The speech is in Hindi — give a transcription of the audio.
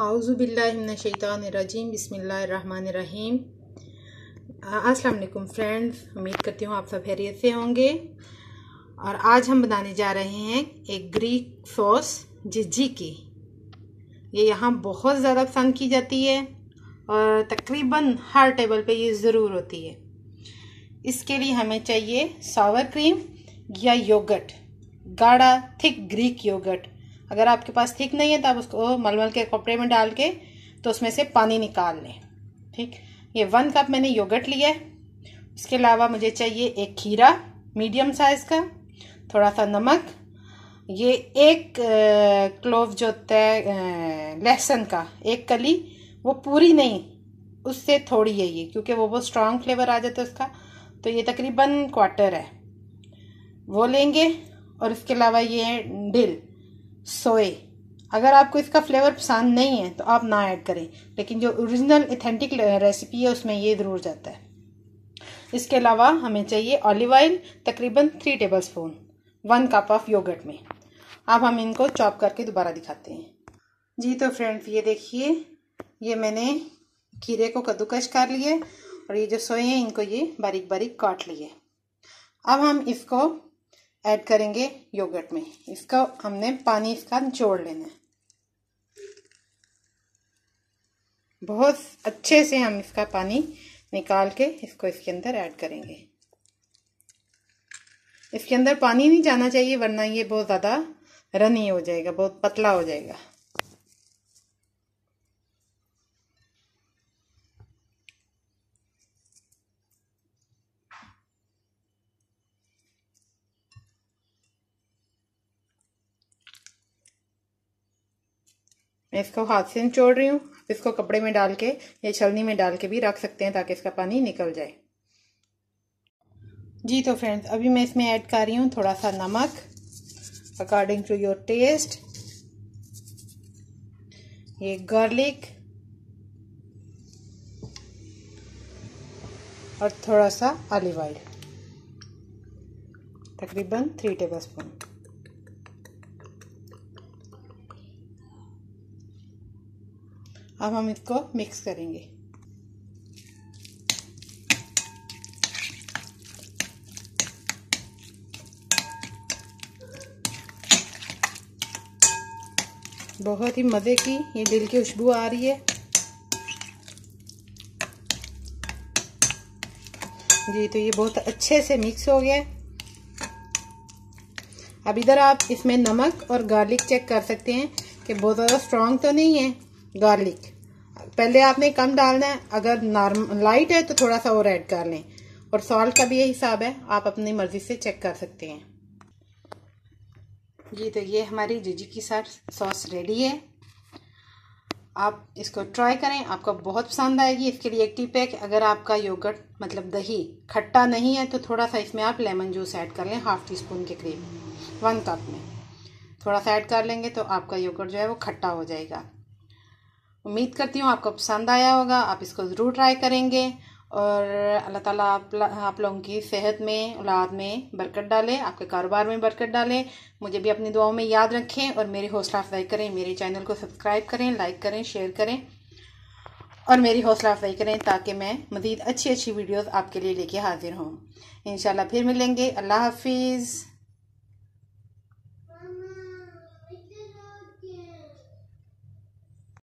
आउज़ुबिल्लिनशैतानरजीम बिस्मिल्लाहिर्रहमानिर्रहीम अस्सलाम फ्रेंड्स उम्मीद करती हूँ आप सब खैरियत से होंगे। और आज हम बनाने जा रहे हैं एक ग्रीक सॉस जिज्जी की ये यहाँ बहुत ज़्यादा पसंद की जाती है और तकरीबन हर टेबल पे ये ज़रूर होती है। इसके लिए हमें चाहिए सावर क्रीम या योगर्ट गाढ़ा थिक ग्रीक योगर्ट अगर आपके पास थिक नहीं है तो आप उसको मलमल के कपड़े में डाल के तो उसमें से पानी निकाल लें। ठीक? ये वन कप मैंने योगर्ट लिया है। उसके अलावा मुझे चाहिए एक खीरा, मीडियम साइज़ का, थोड़ा सा नमक। ये एक क्लोव जो होता है लहसुन का, एक कली, वो पूरी नहीं, उससे थोड़ी है ये, क्योंकि वो बहुत स्ट्रांग फ्लेवर आ जाता है उसका। तो ये तकरीबन क्वार्टर है। वो लेंगे और इसके अलावा ये है डिल सोए अगर आपको इसका फ्लेवर पसंद नहीं है तो आप ना ऐड करें। लेकिन जो ओरिजिनल ऑथेंटिक रेसिपी है, उसमें ये ज़रूर जाता है। इसके अलावा हमें चाहिए ऑलिव ऑयल तकरीबन three tablespoon one cup of yoghurt में। अब हम इनको चॉप करके दोबारा दिखाते हैं। जी तो फ्रेंड्स ये देखिए, ये मैंने खीरे को कद्दूकश कर लिए, और ये जो सोए हैं, इनको ये बारीक बारीक काट लिए। अब हम इसको ऐड करेंगे योगर्ट में। इसका हमने पानी इसका निचोड़ लेना है। बहुत अच्छे से हम इसका पानी निकाल के इसको इसके अंदर ऐड करेंगे। इसके अंदर पानी नहीं जाना चाहिए, वरना ये बहुत ज़्यादा रनी हो जाएगा, बहुत पतला हो जाएगा। मैं इसको हाथ से निचोड़ रही हूँ। इसको कपड़े में डाल के, या छलनी में डाल के भी रख सकते हैं ताकि इसका पानी निकल जाए। जी तो फ्रेंड्स अभी मैं इसमें ऐड कर रही हूँ थोड़ा सा नमक अकॉर्डिंग टू योर टेस्ट ये गार्लिक और थोड़ा सा ऑलिव ऑयल तकरीबन थ्री टेबल स्पून अब हम इसको मिक्स करेंगे। बहुत ही मज़े की ये दिल की खुशबू आ रही है। जी तो ये बहुत अच्छे से मिक्स हो गया अब इधर आप इसमें नमक और गार्लिक चेक कर सकते हैं कि बहुत ज़्यादा स्ट्रांग तो नहीं है गार्लिक पहले आपने कम डालना है, अगर नॉर्म लाइट है तो थोड़ा सा और ऐड कर लें। और सॉल्ट का भी ये हिसाब है, आप अपनी मर्ज़ी से चेक कर सकते हैं। जी तो ये हमारी जीजी की सर सॉस रेडी है। आप इसको ट्राई करें, आपको बहुत पसंद आएगी। इसके लिए एक टी पैक अगर आपका योगर्ट मतलब दही, खट्टा नहीं है तो थोड़ा सा इसमें आप लेमन जूस ऐड कर लें हाफ़ टी स्पून के करीब। वन कप में। थोड़ा सा ऐड कर लेंगे तो आपका योगर्ट जो है वो खट्टा हो जाएगा। उम्मीद करती हूँ आपको पसंद आया होगा। आप इसको ज़रूर ट्राई करेंगे और अल्लाह ताला आप आप लोगों की सेहत में, औलाद में बरकत डाले, आपके कारोबार में बरकत डाले। मुझे भी अपनी दुआओं में याद रखें और मेरी हौसला अफजाई करें, मेरे चैनल को सब्सक्राइब करें लाइक करें शेयर करें और मेरी हौसला अफजाई करें ताकि मैं मज़ीद अच्छी अच्छी वीडियोस आपके लिए लेके हाजिर हूँ इन फिर मिलेंगे। अल्लाह हाफिज़।